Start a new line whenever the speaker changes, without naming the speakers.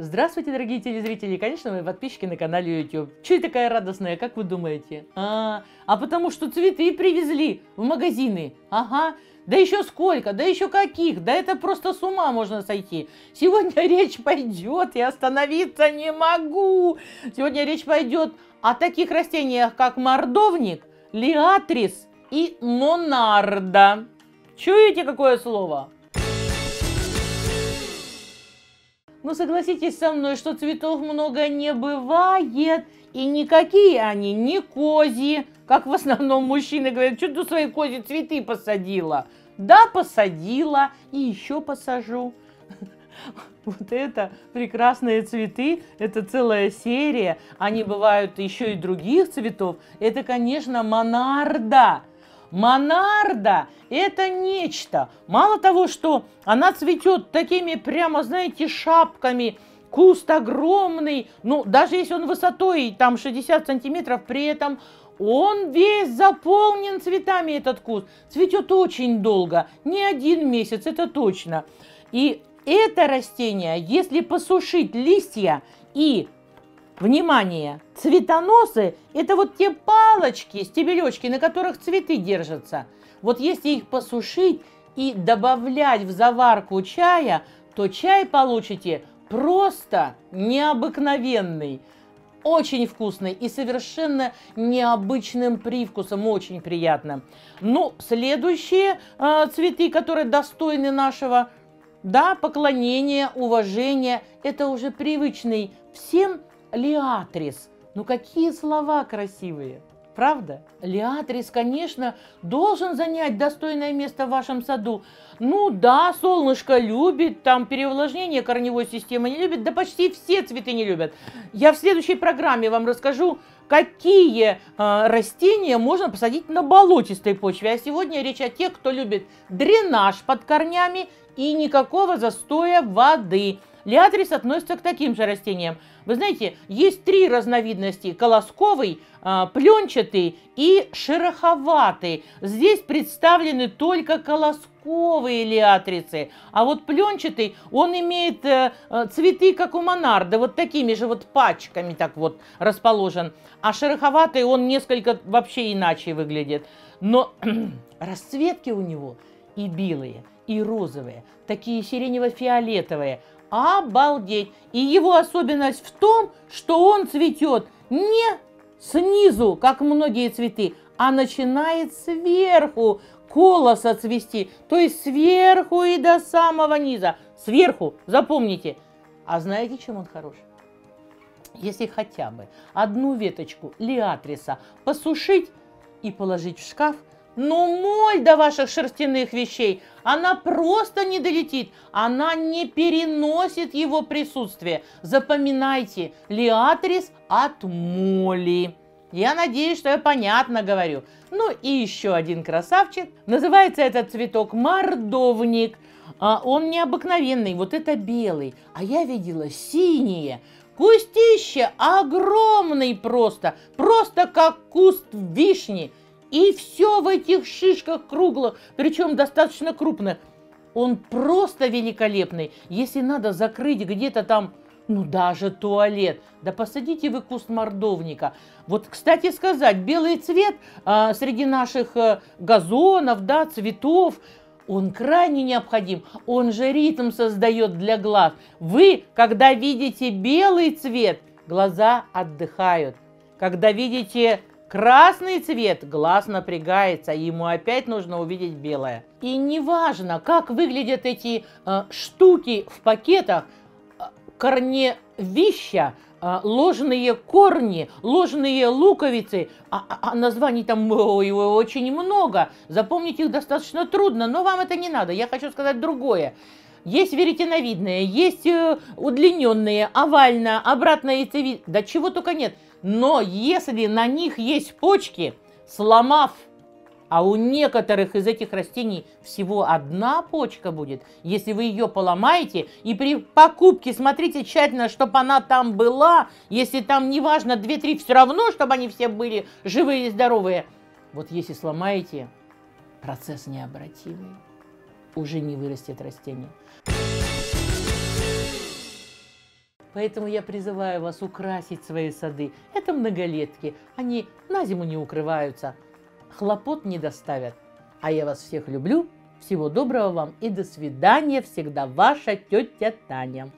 Здравствуйте, дорогие телезрители и, конечно, мои подписчики на канале YouTube. Че я такая радостная, как вы думаете? А, а потому что цветы привезли в магазины. Ага, да еще сколько, да еще каких, да это просто с ума можно сойти. Сегодня речь пойдет, я остановиться не могу. Сегодня речь пойдет о таких растениях, как мордовник, лиатрис и монарда. Чуете какое слово? Ну согласитесь со мной, что цветов много не бывает, и никакие они не кози, как в основном мужчины говорят, что ты свои кози цветы посадила? Да, посадила, и еще посажу. Вот это прекрасные цветы, это целая серия, они бывают еще и других цветов. Это, конечно, монарда. Монарда – это нечто. Мало того, что она цветет такими прямо, знаете, шапками, куст огромный, ну, даже если он высотой там 60 сантиметров, при этом он весь заполнен цветами, этот куст. Цветет очень долго, не один месяц, это точно. И это растение, если посушить листья и Внимание! Цветоносы – это вот те палочки, стебелечки, на которых цветы держатся. Вот если их посушить и добавлять в заварку чая, то чай получите просто необыкновенный. Очень вкусный и совершенно необычным привкусом, очень приятно. Ну, следующие э, цветы, которые достойны нашего да, поклонения, уважения, это уже привычный всем Лиатрис. Ну какие слова красивые. Правда? Лиатрис, конечно, должен занять достойное место в вашем саду. Ну да, солнышко любит, там переувлажнение корневой системы не любит, да почти все цветы не любят. Я в следующей программе вам расскажу, какие э, растения можно посадить на болотистой почве. А сегодня речь о тех, кто любит дренаж под корнями и никакого застоя воды. Лиатрис относится к таким же растениям. Вы знаете, есть три разновидности. Колосковый, а, пленчатый и шероховатый. Здесь представлены только колосковые лиатрицы. А вот пленчатый, он имеет э, э, цветы, как у монарда, вот такими же вот пачками так вот расположен. А шероховатый, он несколько вообще иначе выглядит. Но расцветки у него и белые, и розовые, такие сиренево-фиолетовые – Обалдеть! И его особенность в том, что он цветет не снизу, как многие цветы, а начинает сверху колоса цвести. То есть сверху и до самого низа. Сверху, запомните. А знаете, чем он хорош? Если хотя бы одну веточку лиатриса посушить и положить в шкаф, но моль до ваших шерстяных вещей, она просто не долетит, она не переносит его присутствие. Запоминайте, лиатрис от моли. Я надеюсь, что я понятно говорю. Ну и еще один красавчик. Называется этот цветок мордовник. А он необыкновенный, вот это белый. А я видела синие. Кустище огромный просто, просто как куст вишни. И все в этих шишках круглых, причем достаточно крупных. Он просто великолепный. Если надо закрыть где-то там, ну даже туалет, да посадите вы куст мордовника. Вот, кстати сказать, белый цвет а, среди наших а, газонов, да, цветов, он крайне необходим. Он же ритм создает для глаз. Вы, когда видите белый цвет, глаза отдыхают. Когда видите Красный цвет, глаз напрягается, ему опять нужно увидеть белое. И неважно, как выглядят эти э, штуки в пакетах, э, корневища, э, ложные корни, ложные луковицы, а, а, а названий там ой, ой, очень много, запомнить их достаточно трудно, но вам это не надо, я хочу сказать другое. Есть веретеновидные, есть э, удлиненные, овально, обратно яйцевидные, да чего только нет – но если на них есть почки, сломав, а у некоторых из этих растений всего одна почка будет, если вы ее поломаете, и при покупке смотрите тщательно, чтобы она там была, если там неважно 2-3, все равно, чтобы они все были живые и здоровые. Вот если сломаете, процесс необратимый, уже не вырастет растение. Поэтому я призываю вас украсить свои сады. Это многолетки. Они на зиму не укрываются, хлопот не доставят. А я вас всех люблю. Всего доброго вам и до свидания. Всегда ваша тетя Таня.